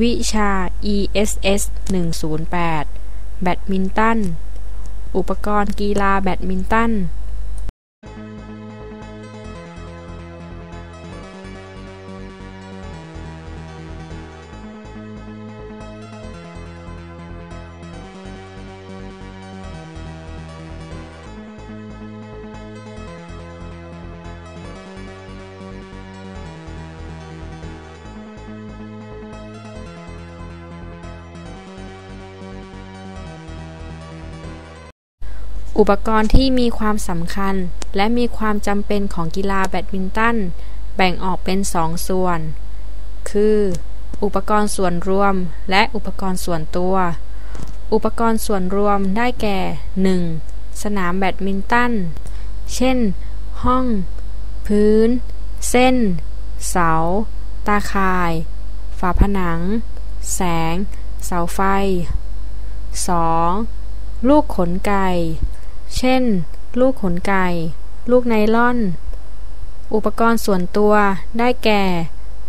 วิชา ESS 108 แบดมินตัน อุปกรณ์กีฬาแบดมินตัน อุปกรณ์ที่มีความสำคัญ และมีความจำเป็นของกีฬาแบดมินตัน แบ่งออกเป็นสองส่วน คือ อุปกรณ์ส่วนรวม และอุปกรณ์ส่วนตัว อุปกรณ์ส่วนรวมได้แก่ 1. สนามแบดมินตัน เช่น ห้อง พื้น เส้น เสา ตาข่าย ฝาผนัง แสง เสาไฟ 2. ลูกขนไก่ เช่น ลูกขนไก่ ลูกไนล่อน อุปกรณ์ส่วนตัวได้แก่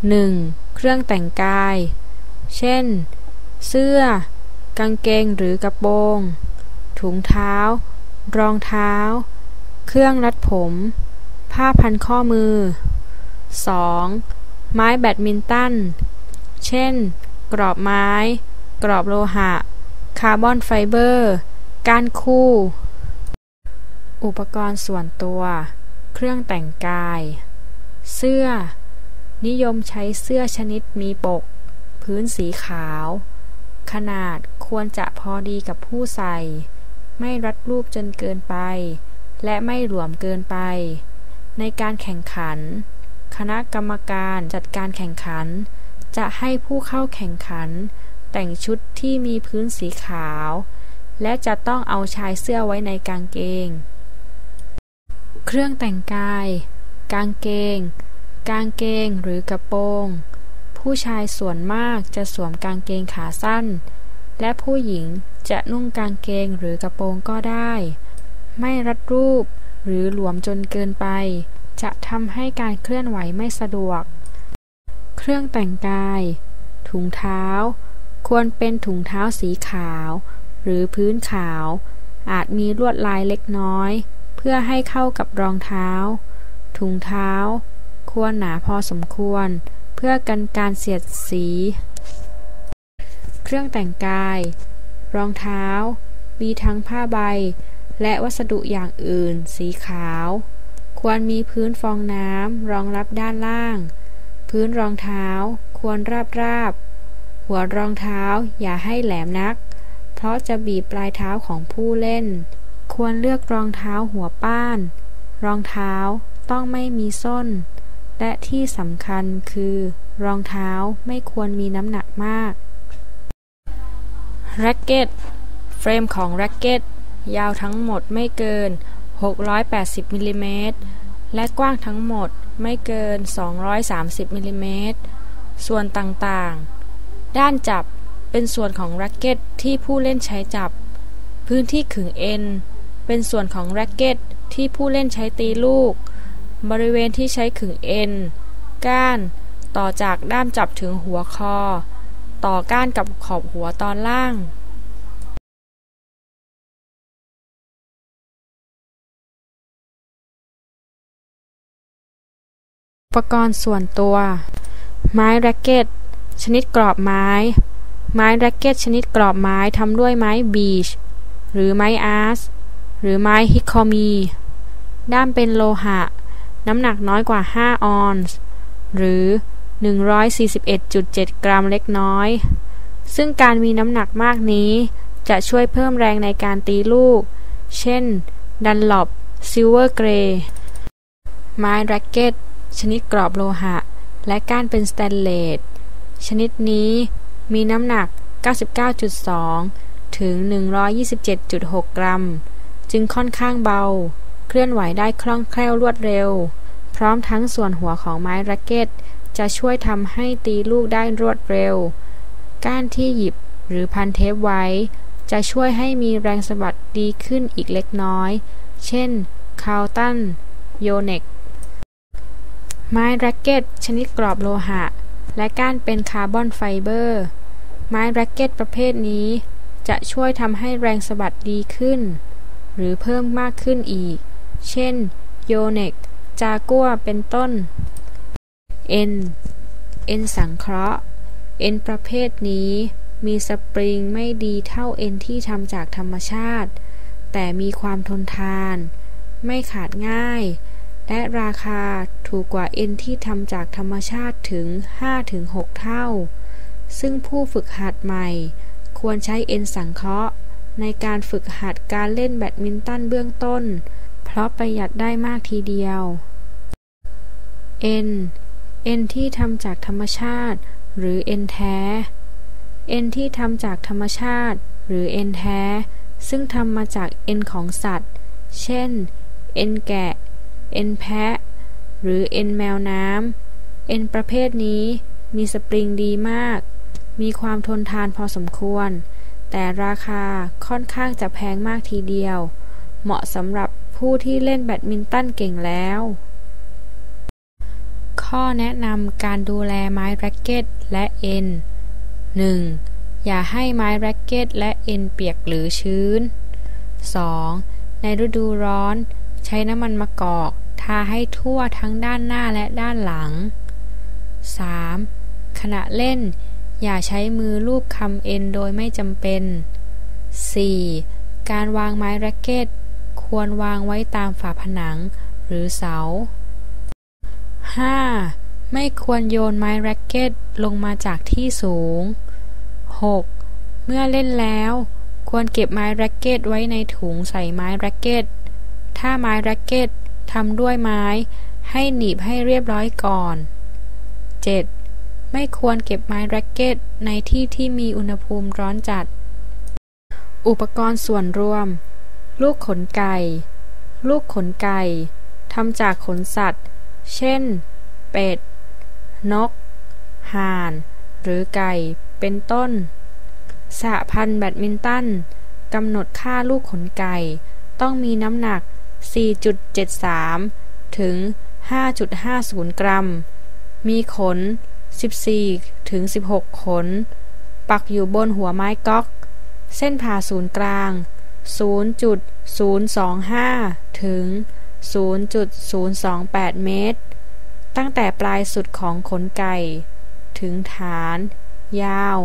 1. เครื่องแต่งกาย เช่น เสื้อ กางเกงหรือกระโปรง ถุงเท้า รองเท้า เครื่องรัดผม ผ้าพันข้อมือ 2. ไม้แบดมินตัน เช่น กรอบไม้ กรอบโลหะ คาร์บอนไฟเบอร์ ก้านคู่ อุปกรณ์ส่วนตัว เครื่องแต่งกาย เสื้อ นิยมใช้เสื้อชนิดมีปก พื้นสีขาว ขนาดควรจะพอดีกับผู้ใส่ ไม่รัดรูปจนเกินไป และไม่หลวมเกินไป ในการแข่งขัน คณะกรรมการจัดการแข่งขัน จะให้ผู้เข้าแข่งขัน แต่งชุดที่มีพื้นสีขาวและจะต้องเอาชายเสื้อไว้ในกางเกง เครื่องแต่งกาย กางเกง กางเกงหรือกระโปรง ผู้ชายส่วนมากจะสวมกางเกงขาสั้น และผู้หญิงจะนุ่งกางเกงหรือกระโปรงก็ได้ ไม่รัดรูปหรือหลวมจนเกินไป จะทำให้การเคลื่อนไหวไม่สะดวก เครื่องแต่งกาย ถุงเท้า ควรเป็นถุงเท้าสีขาว หรือพื้นขาว อาจมีลวดลายเล็กน้อย พื่อให้เข้ากับรองเท้า ถุงเท้า ควรหนาพอสมควร เพื่อกันการเสียดสี เครื่องแต่งกาย รองเท้า มีทั้งผ้าใบ และวัสดุอย่างอื่น สีขาว ควรมีพื้นฟองน้ำรองรับด้านล่าง พื้นรองเท้า ควรราบราบหัวรองเท้าอย่าให้แหลมนัก เพราะจะบีบปลายเท้าของผู้เล่น ควรเลือกรองเท้าหัวป้าน รองเท้าต้องไม่มีส้น และที่สำคัญคือ รองเท้าไม่ควรมีน้ำหนักมากแร็กเก็ต frame ของแร็กเก็ตยาวทั้งหมดไม่เกิน 680มิลิเมตรและกว้างทั้งหมดไม่เกิน 230มิลิเมตรส่วนต่างๆ ด้านจับเป็นส่วนของแร็กเก็ตที่ผู้เล่นใช้จับ พื้นที่ขึงเอ็น เป็นส่วนของแร็กเก็ตที่ผู้เล่นใช้ตีลูก บริเวณที่ใช้ขึงเอ็น ก้าน ต่อจากด้ามจับถึงหัวคอ ต่อก้านกับขอบหัวตอนล่างอุปกรณ์ส่วนตัว ไม้แร็กเก็ต ชนิดกรอบไม้ ไม้แร็กเก็ตชนิดกรอบไม้ทำด้วยไม้บีช หรือไม้อาร์ส หรือไม้ hickory ด้ามเป็นโลหะ น้ำหนักน้อยกว่า 5 ออนซ์ หรือ 141.7 กรัมเล็กน้อย ซึ่งการมีน้ำหนักมากนี้ จะช่วยเพิ่มแรงในการตีลูก เช่น Dunlop Silver Gray ไม้แร็กเก็ต ชนิดกรอบโลหะ และก้านเป็นสแตนเลส ชนิดนี้มีน้ำหนัก 99.2 ถึง 127.6 กรัม จึงค่อนข้างเบา เคลื่อนไหวได้คล่องแคล่วรวดเร็ว พร้อมทั้งส่วนหัวของไม้แร็กเก็ต จะช่วยทำให้ตีลูกได้รวดเร็ว ก้านที่หยิบหรือพันเทปไว้ จะช่วยให้มีแรงสะบัดดีขึ้นอีกเล็กน้อย เช่น คาวตัน โยเน็ก ไม้แร็กเก็ต ชนิดกรอบโลหะ และก้านเป็น carbon fiber ไม้แร็กเก็ตประเภทนี้จะช่วยทำให้แรงสะบัดดีขึ้น หรือเพิ่มมากขึ้นอีก เช่น Yonex Jaguar เป็นต้น N N สังเคราะห์ N ประเภทนี้มีสปริงไม่ดีเท่า N ที่ทำจากธรรมชาติ แต่มีความทนทาน ไม่ขาดง่าย และราคาถูกกว่า N ที่ทำจากธรรมชาติถึง 5-6 เท่า ซึ่งผู้ฝึกหัดใหม่ ควรใช้ N สังเคราะห์ ในการฝึกหัดการเล่นแบดมินตันเบื้องต้น เพราะประหยัดได้มากทีเดียว N N ที่ทำจากธรรมชาติ หรือ N แท้ N ที่ทำจากธรรมชาติ หรือ N แท้ ซึ่งทำมาจาก N ของสัตว์ เช่น N แกะ N แพะ หรือ N แมวน้ำ N ประเภทนี้มีสปริงดีมาก มีความทนทานพอสมควร แต่ราคาค่อนข้างจะแพงมากทีเดียว เหมาะสำหรับผู้ที่เล่นแบดมินตันเก่งแล้ว ข้อแนะนำการดูแลไม้แร็กเก็ตและเอ็น 1. อย่าให้ไม้แร็กเก็ตและเอ็นเปียกหรือชื้น 2. ในฤดูร้อน ใช้น้ำมันมะกอก ทาให้ทั่วทั้งด้านหน้าและด้านหลัง 3. ขณะเล่น อย่าใช้มือลูบคำเอ็นโดยไม่จำเป็น 4. การวางไม้แร็กเก็ต ควรวางไว้ตามฝาผนัง หรือเสา 5. ไม่ควรโยนไม้แร็กเก็ตลงมาจากที่สูง 6. เมื่อเล่นแล้ว ควรเก็บไม้แร็กเก็ตไว้ในถุงใส่ไม้แร็กเก็ต ถ้าไม้แร็กเก็ตทำด้วยไม้ ให้หนีบให้เรียบร้อยก่อน 7. ไม่ควรเก็บไม้แร็กเก็ตในที่ที่มีอุณหภูมิร้อนจัด อุปกรณ์ส่วนรวม ลูกขนไก่ ลูกขนไก่ทำจากขนสัตว์ เช่น เป็ด นก ห่าน หรือไก่ เป็นต้น สหพันธ์แบดมินตันกำหนดค่าลูกขนไก่ ต้องมีน้ำหนัก 4.73 ถึง 5.50 กรัม มีขน 14 ถึง 16 ขน ปักอยู่บนหัวไม้ก๊อก เส้นผ่าศูนย์กลาง 0.025 ถึง 0.028 เมตร ตั้งแต่ปลายสุดของขนไก่ ถึงฐาน ยาว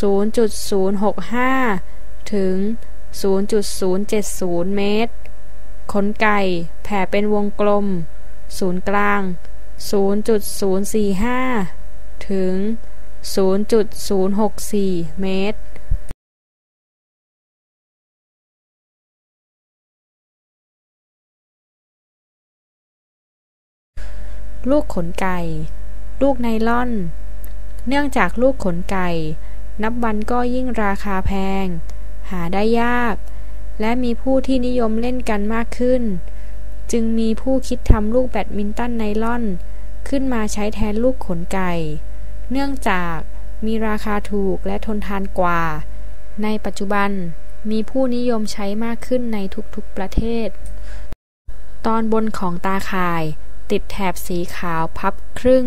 0.065 ถึง 0.070 เมตร ขนไก่แผ่เป็นวงกลม ศูนย์กลาง 0.045 ถึง 0.064 เมตรลูกขนไก่ ลูกไนล่อน เนื่องจากลูกขนไก่ นับวันก็ยิ่งราคาแพง หาได้ยาก และมีผู้ที่นิยมเล่นกันมากขึ้น จึงมีผู้คิดทำลูกแบดมินตันไนล่อน ขึ้นมาใช้แทนลูกขนไก่ เนื่องจากมีราคาถูกและทนทานกว่า ในปัจจุบันมีผู้นิยมใช้มากขึ้นในทุกๆประเทศ ตอนบนของตาข่าย ติดแถบสีขาวพับครึ่ง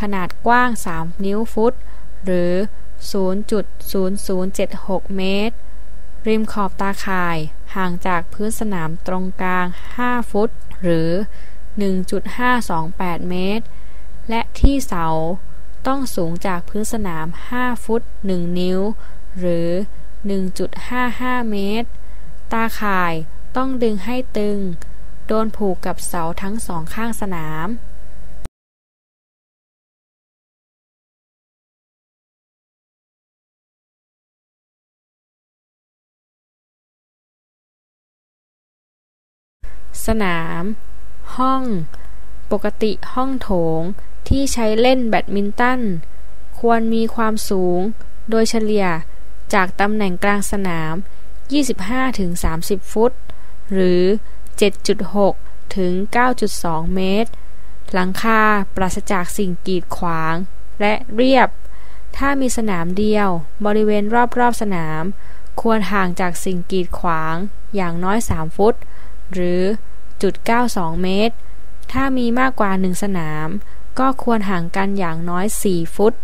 ขนาดกว้าง 3 นิ้วฟุต หรือ 0.0076 เมตร ริมขอบตาข่ายห่างจากพื้นสนามตรงกลาง 5 ฟุต หรือ 1.528 เมตร และที่เสา ต้องสูงจากพื้นสนาม 5 ฟุต 1 นิ้ว หรือ 1.55 เมตร ตาข่ายต้องดึงให้ตึง โดนผูกกับเสาทั้งสองข้างสนาม สนาม ห้อง ปกติห้องโถง ที่ใช้เล่นแบดมินตัน ควรมีความสูง โดยเฉลี่ยจากตำแหน่งกลางสนาม 25-30 ฟุต หรือ 7.6 ถึง 9.2 เมตร หลังคาปราศจากสิ่งกีดขวาง และเรียบ ถ้ามีสนามเดียว บริเวณรอบๆสนาม ควรห่างจากสิ่งกีดขวางอย่างน้อย 3 ฟุต หรือจุด92 เมตร ถ้ามีมากกว่า 1 สนาม ก็ควรห่างกันอย่างน้อย 4 ฟุต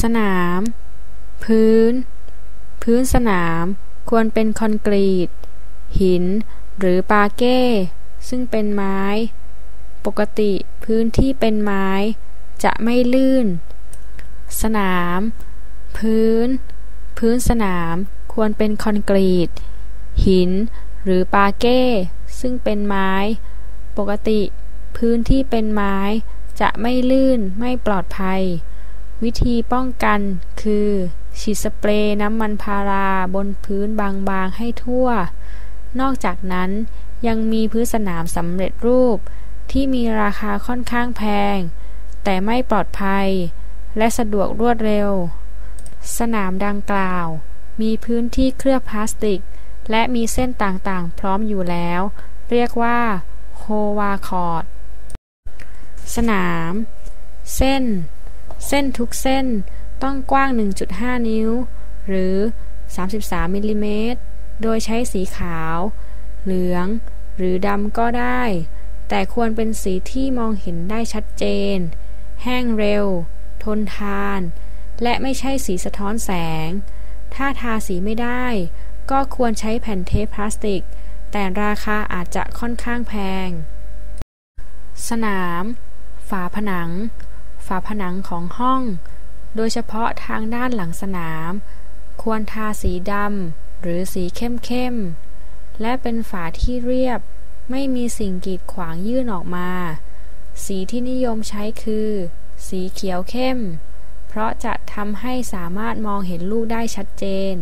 สนาม พื้น พื้นสนาม ควรเป็นคอนกรีต หิน หรือปาเก้ ซึ่งเป็นไม้ ปกติพื้นที่เป็นไม้ จะไม่ลื่น สนาม พื้น พื้นสนามควรเป็นคอนกรีต หิน หรือปาเก้ ซึ่งเป็นไม้ ปกติ พื้นที่เป็นไม้ จะไม่ลื่นไม่ปลอดภัย วิธีป้องกันคือ ฉีดสเปรย์น้ำมันพาราบนพื้นบางๆให้ทั่ว นอกจากนั้นยังมีพื้นสนามสำเร็จรูป ที่มีราคาค่อนข้างแพง แต่ไม่ปลอดภัย และสะดวกรวดเร็ว สนามดังกล่าว มีพื้นที่เคลือบพลาสติก และมีเส้นต่างๆ พร้อมอยู่แล้ว เรียกว่าโควาคอร์ด สนาม เส้น เส้นทุกเส้นต้องกว้าง 1.5 นิ้ว หรือ 33มิลลิเมตร โดยใช้สีขาว เหลือง หรือดำก็ได้ แต่ควรเป็นสีที่มองเห็นได้ชัดเจน แห้งเร็ว ทนทาน และไม่ใช่สีสะท้อนแสง ถ้าทาสีไม่ได้ ก็ควรใช้แผ่นเทปพลาสติก แต่ราคาอาจจะค่อนข้างแพง สนาม ฝาผนัง ฝาผนังของห้อง โดยเฉพาะทางด้านหลังสนาม ควรทาสีดำหรือสีเข้มๆ และเป็นฝาที่เรียบ ไม่มีสิ่งกีดขวางยื่นออกมา สีที่นิยมใช้คือ สีเขียวเข้ม เพราะจะทำให้สามารถมองเห็นลูกได้ชัดเจน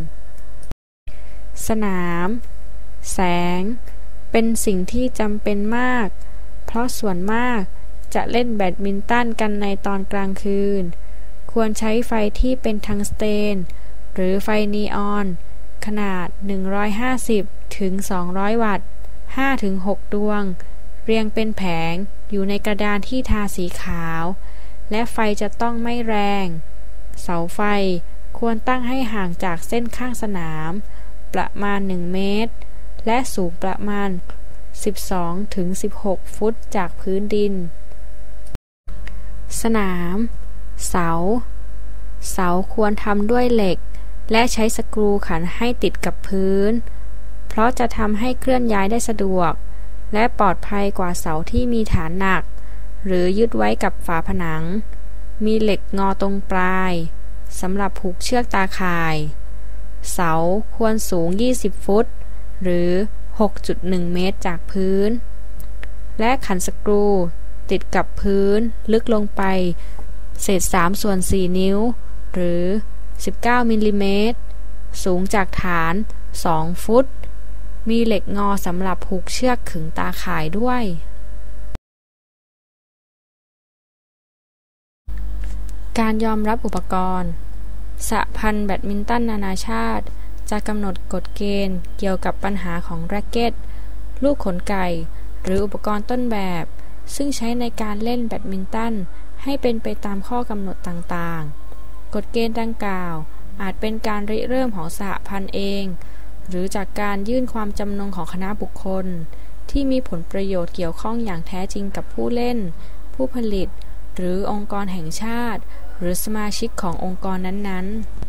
สนาม แสง เป็นสิ่งที่จำเป็นมาก เพราะส่วนมาก จะเล่นแบดมินตันกันในตอนกลางคืน ควรใช้ไฟที่เป็นทังสเตน หรือไฟนีออน ขนาด 150 ถึง 200 วัตต์5-6ดวง เรียงเป็นแผงอยู่ในกระดานที่ทาสีขาว และไฟจะต้องไม่แรง เสาไฟควรตั้งให้ห่างจากเส้นข้างสนาม ประมาณ 1 เมตร และสูงประมาณ 12-16 ฟุตจากพื้นดิน สนาม เสา เสาควรทำด้วยเหล็ก และใช้สกรูขันให้ติดกับพื้น เพราะจะทำให้เคลื่อนย้ายได้สะดวก และปลอดภัยกว่าเสาที่มีฐานหนัก หรือยึดไว้กับฝาผนัง มีเหล็กงอตรงปลายสำหรับผูกเชือกตาข่าย เสาควรสูง 20 ฟุต หรือ 6.1 เมตรจากพื้น และขันสกรู ติดกับพื้น ลึกลงไป เศษ 3 ส่วน 4 นิ้ว หรือ 19 มิลลิเมตร สูงจากฐาน 2 ฟุต มีเหล็กงอสำหรับผูกเชือกขึงตาข่ายด้วย การยอมรับอุปกรณ์สะพันแบดมินตันนานาชาติ จะกำหนดกฎเกณฑ์เกี่ยวกับปัญหาของแร็กเก็ต ลูกขนไก่ หรืออุปกรณ์ต้นแบบ ซึ่งใช้ในการเล่นแบดมินตัน ให้เป็นไปตามข้อกำหนดต่างๆ กฎเกณฑ์ดังกล่าว อาจเป็นการริเริ่มของสหพันธ์เอง หรือจากการยื่นความจำนงของคณะบุคคล ที่มีผลประโยชน์เกี่ยวข้องอย่างแท้จริงกับผู้เล่น ผู้ผลิต หรือองค์กรแห่งชาติ หรือสมาชิกขององค์กรนั้นๆ